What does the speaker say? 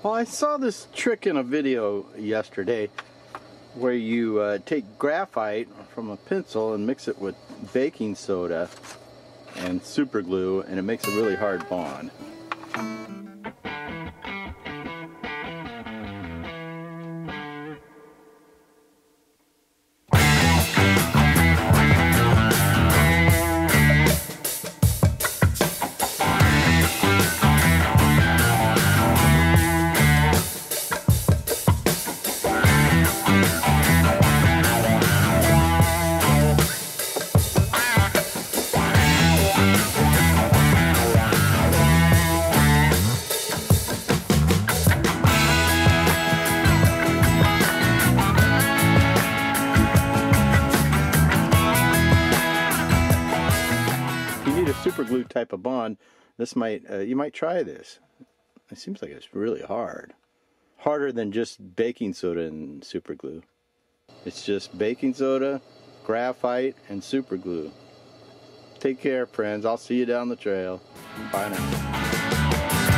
Well, I saw this trick in a video yesterday where you uh, take graphite from a pencil and mix it with baking soda and super glue and it makes a really hard bond. Need a super glue type of bond, this might uh, you might try this. It seems like it's really hard. Harder than just baking soda and super glue. It's just baking soda, graphite, and super glue. Take care, friends. I'll see you down the trail. Bye now.